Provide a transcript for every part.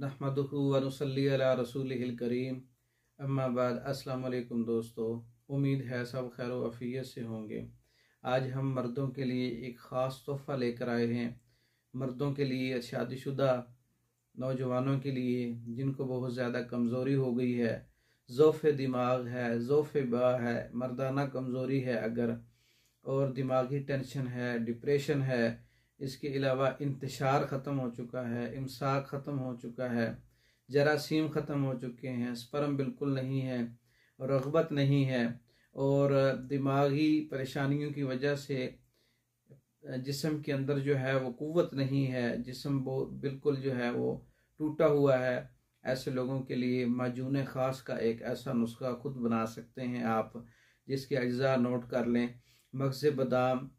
नहमदहू वनसली रसूल करीम। अम्माबाद अस्सलाम वालेकुम दोस्तों। उम्मीद है सब खैर वफ़ीत से होंगे। आज हम मर्दों के लिए एक ख़ास तोहफ़ा लेकर आए हैं। मर्दों के लिए शादीशुदा नौजवानों के लिए, जिनको बहुत ज़्यादा कमज़ोरी हो गई है। ज़ोफ़ दिमाग है, ज़ोफ़ बा है, मर्दाना कमज़ोरी है अगर। और दिमागी टेंशन है, डिप्रेशन है। इसके अलावा इंतशार ख़त्म हो चुका है, इमसाक ख़त्म हो चुका है, जरासीम ख़त्म हो चुके हैं, स्पर्म बिल्कुल नहीं है, रगबत नहीं है और दिमागी परेशानियों की वजह से जिसम के अंदर जो है वो कुवत नहीं है, जिसम बिल्कुल जो है वो टूटा हुआ है। ऐसे लोगों के लिए माजून ख़ास का एक ऐसा नुस्खा खुद बना सकते हैं आप, जिसके अज्जा नोट कर लें। मगज़ बादाम,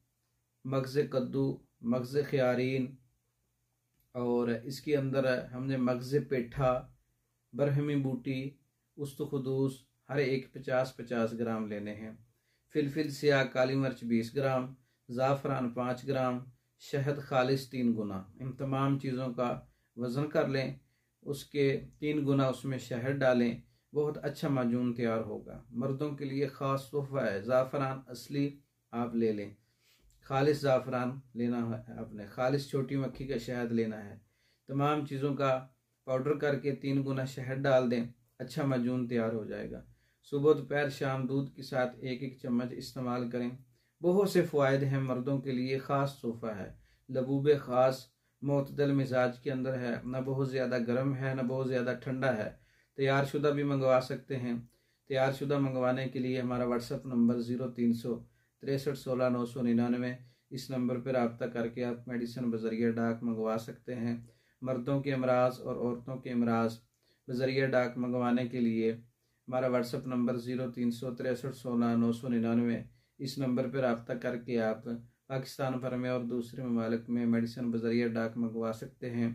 मगज़ कद्दू मगज़ ख्यारीन, और इसके अंदर हमने मगज़ पेठा, बरहमी बूटी उस्त खदूस हर एक पचास पचास ग्राम लेने हैं। फिलफिल सिया काली मिर्च बीस ग्राम, ज़ाफ़रान पाँच ग्राम, शहद खालिश तीन गुना। इन तमाम चीज़ों का वज़न कर लें, उसके तीन गुना उसमें शहद डालें, बहुत अच्छा माजून तैयार होगा। मर्दों के लिए ख़ास तोहफ़ा है, ज़ाफ़रान असली आप ले लें। खालिश ज़ाफ़रान लेना है आपने खालिश छोटी मक्खी का शहद लेना है। तमाम चीज़ों का पाउडर करके तीन गुना शहद डाल दें अच्छा मजून तैयार हो जाएगा। सुबह दोपहर शाम दूध के साथ एक एक चम्मच इस्तेमाल करें। बहुत से फ़ायदे हैं मर्दों के लिए, ख़ास तोहफ़ा है। लबूब ख़ास मतदल मिजाज के अंदर है। न बहुत ज़्यादा गर्म है, न बहुत ज़्यादा ठंडा है। तैयार शुदा भी मंगवा सकते हैं। तैयार शुदा मंगवाने के लिए हमारा व्हाट्सअप नंबर ज़ीरो तीन सौ तिरसठ, सोलह, नौ सौ निन्यानवे। इस नंबर पर रबता करके आप मेडिसिन बजरिया डाक मंगवा सकते हैं। मर्दों के अमराज और औरतों के अमराज बजरिया डाक मंगवाने के लिए हमारा व्हाट्सअप नंबर ज़ीरो तीन सौ, तिरसठ, सोलह, नौ सौ निन्यानवे। इस नंबर पर रबता करके आप पाकिस्तान भर में और दूसरे ममालिक में मेडिसिन बजरिया डाक मंगवा सकते हैं।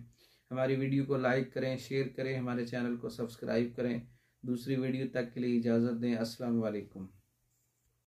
हमारी वीडियो को लाइक करें, शेयर करें, हमारे चैनल को सब्सक्राइब करें। दूसरी वीडियो तक के लिए इजाज़त दें। अस्सलाम वालेकुम